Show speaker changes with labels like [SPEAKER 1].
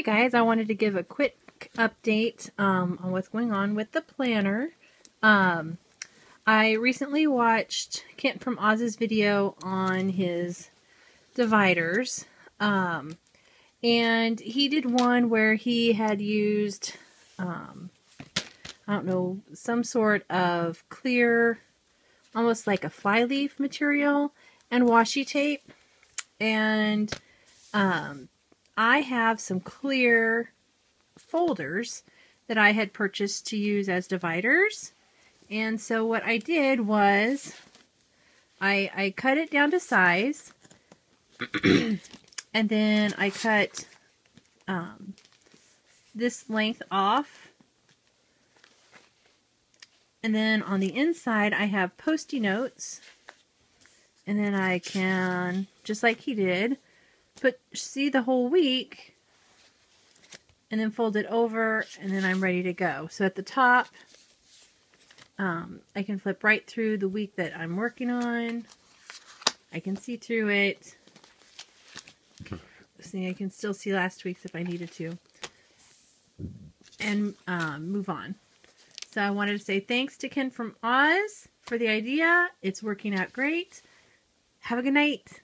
[SPEAKER 1] Hi guys, I wanted to give a quick update um, on what's going on with the planner. Um, I recently watched Kent from Oz's video on his dividers. Um, and he did one where he had used, um, I don't know, some sort of clear, almost like a flyleaf material and washi tape. And um, I have some clear folders that I had purchased to use as dividers. And so what I did was I, I cut it down to size and then I cut um, this length off. And then on the inside I have post-it notes. And then I can, just like he did, put see the whole week and then fold it over and then I'm ready to go. So at the top, um, I can flip right through the week that I'm working on. I can see through it. See, I can still see last week's if I needed to. And um, move on. So I wanted to say thanks to Kent from Oz for the idea. It's working out great. Have a good night.